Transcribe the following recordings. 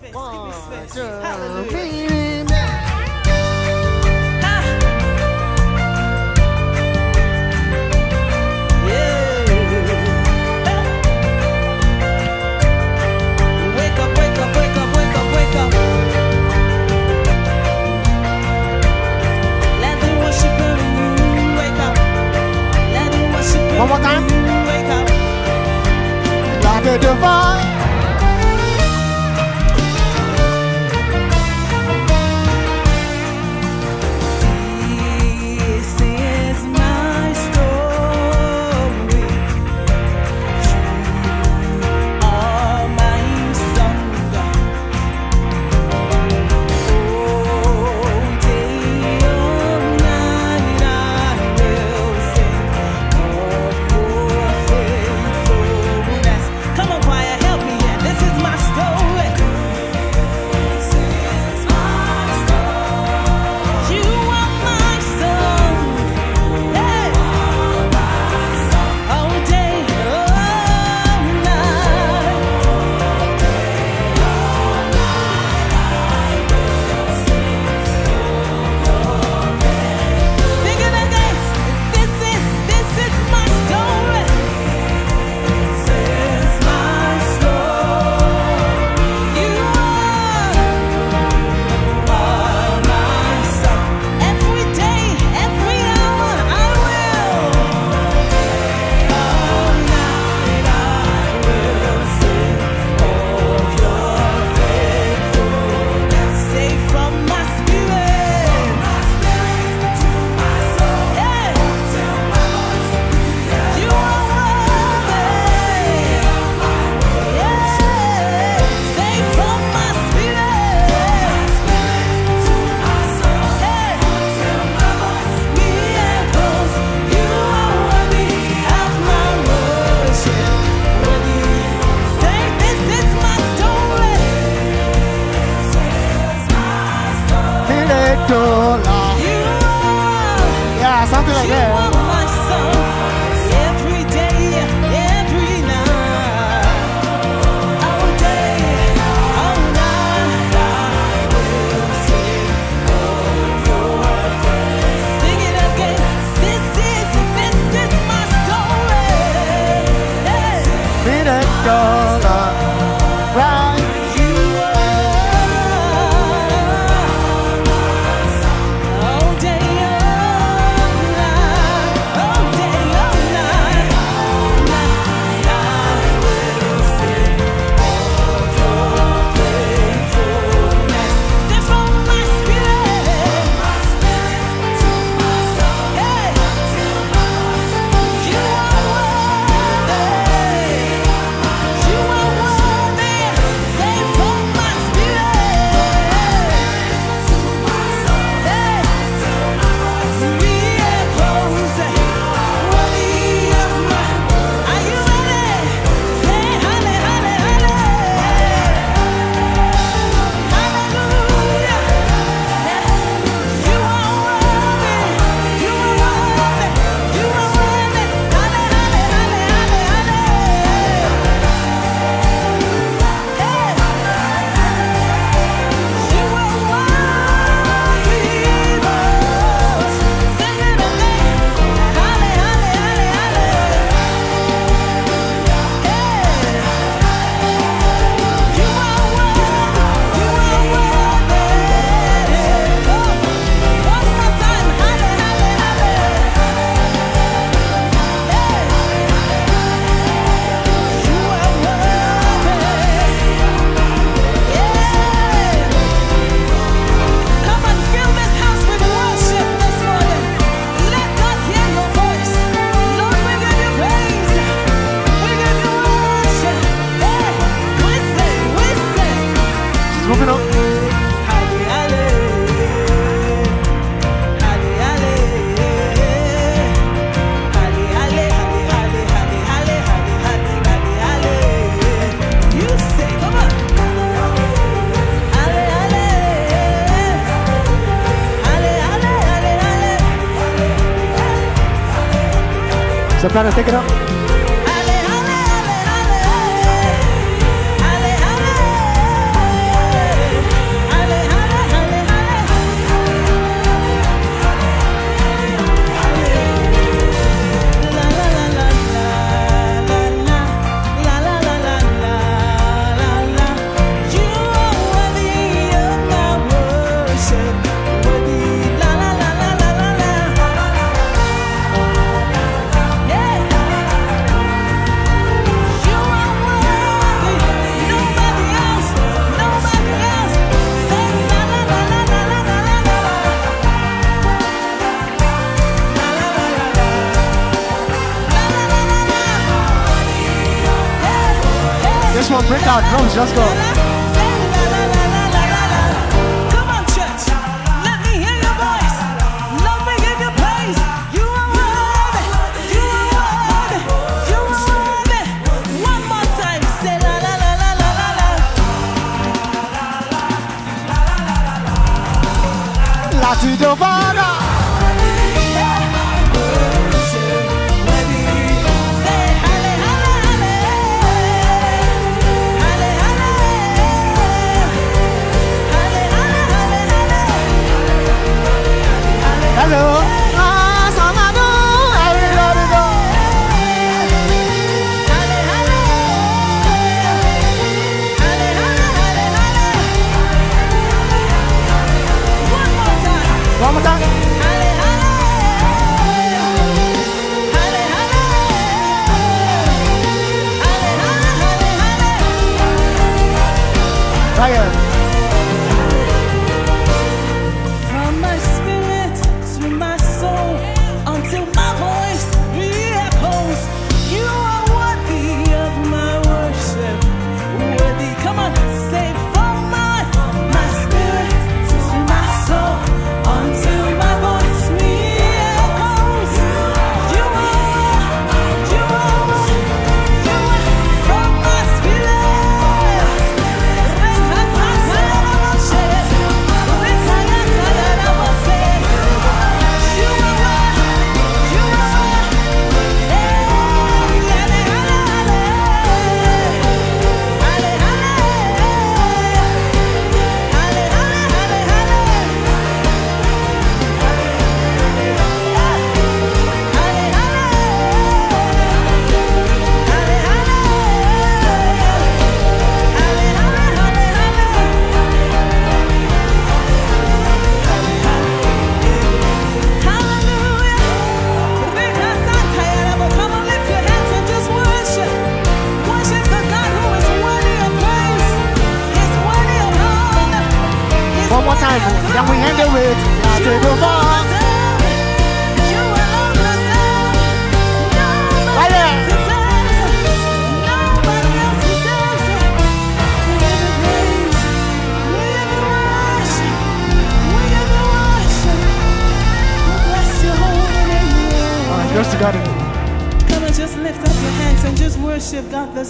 space, give me space. Hallelujah. One more time. Like a divine. coming up. So I'm it up. This one, break out drums, just go. La ti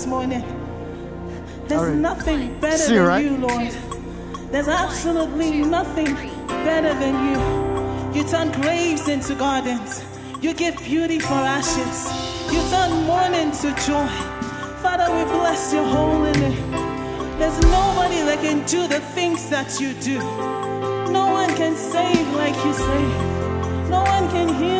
this morning. There's right. nothing better See, than right? you, Lord. There's absolutely nothing better than you. You turn graves into gardens. You give beauty for ashes. You turn mourning to joy. Father, we bless your holy name. There's nobody that can do the things that you do. No one can save like you save. No one can heal.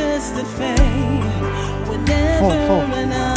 just a fade. Whenever four, four.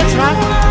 six, right?